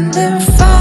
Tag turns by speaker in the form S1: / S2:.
S1: and they're fine.